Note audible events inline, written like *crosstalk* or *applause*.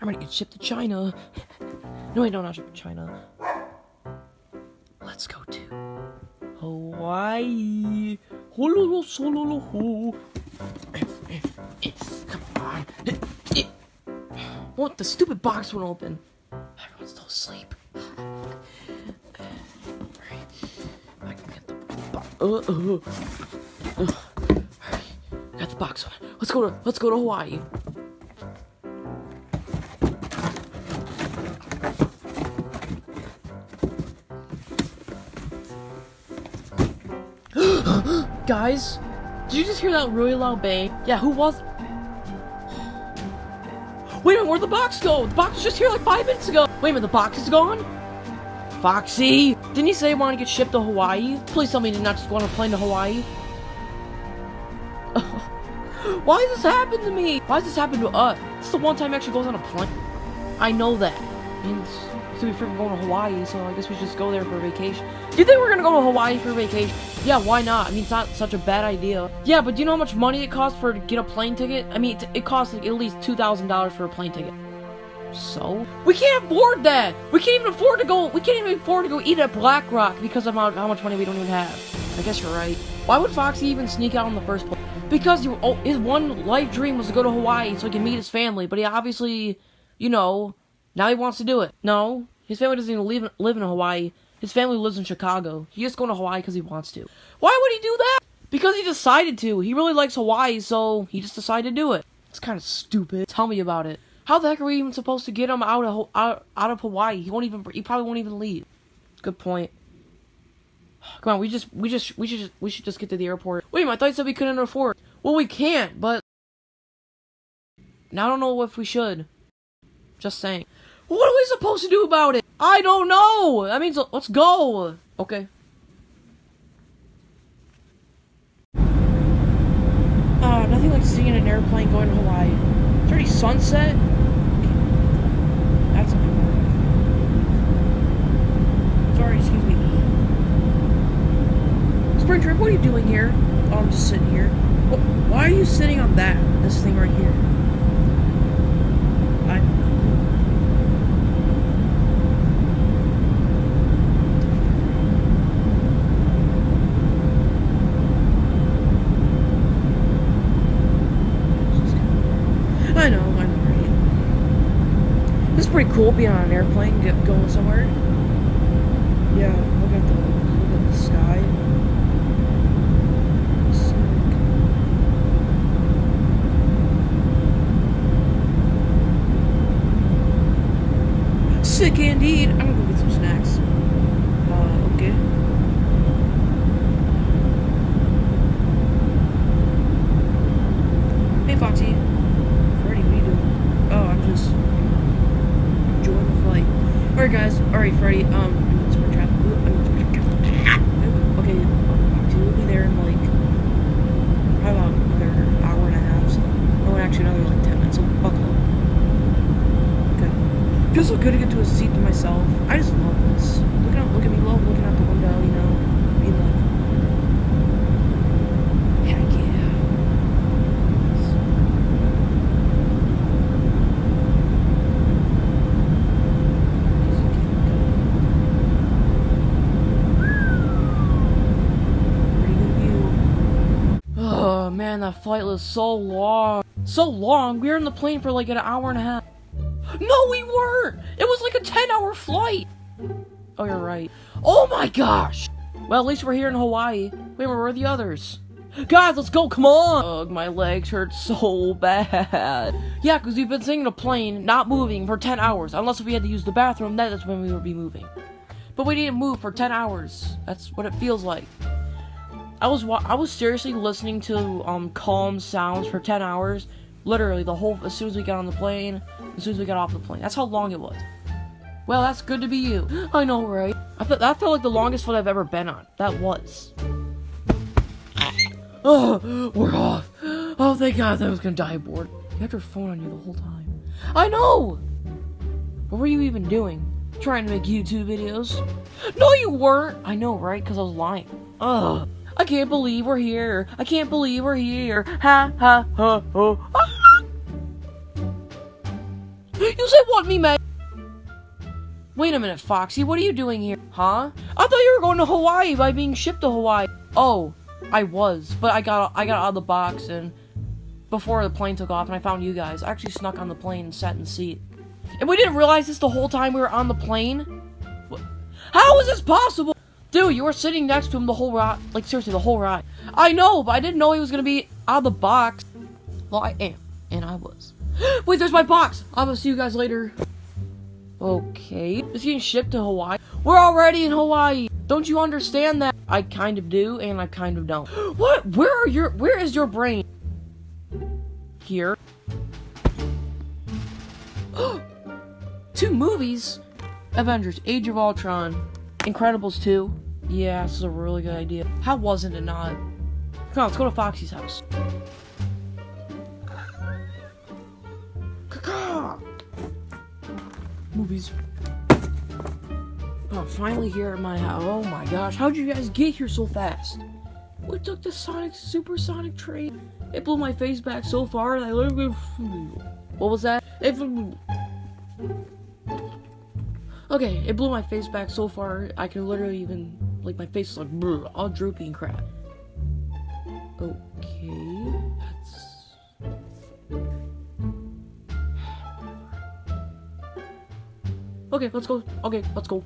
I'm gonna get shipped to China. no, I don't shipped to China. Let's go to Hawaii. Hololo ho. Come on. What? The stupid box won't open. Everyone's still asleep. I can get the box. Uh, uh, uh. Got the box. Let's go to let's go to Hawaii. Guys, did you just hear that really loud bang? Yeah, who was? Wait a minute, where'd the box go? The box was just here like five minutes ago. Wait a minute, the box is gone? Foxy! Didn't he say he wanted to get shipped to Hawaii? Please tell me he did not just go on a plane to Hawaii. *laughs* Why does this happen to me? Why does this happen to us? This is the one time he actually goes on a plane. I know that. Means so we freaking going to Hawaii, so I guess we just go there for a vacation. Do you think we're gonna go to Hawaii for a vacation? Yeah, why not? I mean, it's not such a bad idea. Yeah, but do you know how much money it costs for to get a plane ticket? I mean, it, it costs like at least two thousand dollars for a plane ticket. So we can't afford that. We can't even afford to go. We can't even afford to go eat at Black Rock because of how, how much money we don't even have. I guess you're right. Why would Foxy even sneak out in the first place? Because you, oh, his one life dream was to go to Hawaii so he can meet his family, but he obviously, you know, now he wants to do it. No, his family doesn't even live, live in Hawaii. His family lives in Chicago. He's just going to Hawaii because he wants to. Why would he do that? Because he decided to. He really likes Hawaii, so he just decided to do it. It's kind of stupid. Tell me about it. How the heck are we even supposed to get him out of out, out of Hawaii? He won't even. He probably won't even leave. Good point. Come on, we just we just we should just, we should just get to the airport. Wait, I thought said we couldn't afford. Well, we can't, but now I don't know if we should. Just saying. What are we supposed to do about it? I don't know. That means let's go. Okay. Uh, nothing like seeing an airplane going to Hawaii. It's already sunset. That's Sorry, excuse me. Springtrap, what are you doing here? Oh, I'm just sitting here. Why are you sitting on that? This thing right here. I. I know, I'm right. This is pretty cool being on an airplane, get, going somewhere. Yeah, look at the look at the sky. Sick indeed. I'm gonna go get some snacks. Uh, okay. Hey, Foxy. Freddy, what are you doing? Oh, I'm just enjoying the flight. Alright, Alright, Freddy. Um. Okay, will be there in like probably about another hour and a half. No, actually, another like ten minutes. Feels so good to get to a seat to myself. I just love this. Look out! Look at me. Love looking out the window. You know, being like, heck yeah. Pretty good view. Oh man, that flight was so long. So long. We were in the plane for like an hour and a half. No, we weren't. It was like a 10-hour flight. Oh, you're right. Oh my gosh. Well, at least we're here in Hawaii. Wait, where are the others? Guys, let's go, come on! Ugh, my legs hurt so bad. Yeah, because we've been sitting in a plane, not moving, for 10 hours. Unless we had to use the bathroom, that's when we would be moving. But we didn't move for 10 hours. That's what it feels like. I was wa- I was seriously listening to um calm sounds for 10 hours. Literally, the whole, as soon as we got on the plane, as soon as we got off the plane. That's how long it was. Well, that's good to be you. *gasps* I know, right? I thought that felt like the longest flight I've ever been on. That was. Oh, *gasps* we're off. Oh, thank God, I was gonna die aboard. You had your phone on you the whole time. I know. What were you even doing? Trying to make YouTube videos? No, you weren't. I know, right? Because I was lying. Ugh. I can't believe we're here. I can't believe we're here. Ha ha ha ha. ah. You said what, me, man? Wait a minute, Foxy, what are you doing here? Huh? I thought you were going to Hawaii by being shipped to Hawaii. Oh, I was, but I got I got out of the box and before the plane took off and I found you guys. I actually snuck on the plane and sat in the seat. And we didn't realize this the whole time we were on the plane? How is this possible? You were sitting next to him the whole ride. Like, seriously, the whole ride. I know, but I didn't know he was gonna be out of the box. Well, I am. And I was. *gasps* Wait, there's my box! I'm gonna see you guys later. Okay. It's getting shipped to Hawaii. We're already in Hawaii. Don't you understand that? I kind of do, and I kind of don't. *gasps* What? Where are your- where is your brain? Here. *gasps* Two movies? Avengers, Age of Ultron, Incredibles 2. Yeah, this is a really good idea. How wasn't it not? Come on, let's go to Foxy's house. Movies. Oh, finally here at my house. Oh my gosh, how'd you guys get here so fast? We took the Sonic Supersonic train. It blew my face back so far that I literally. What was that? It. Okay, it blew my face back so far I can literally even like my face is like all droopy and crap. Okay, that's. *sighs* Okay, let's go. Okay, let's go.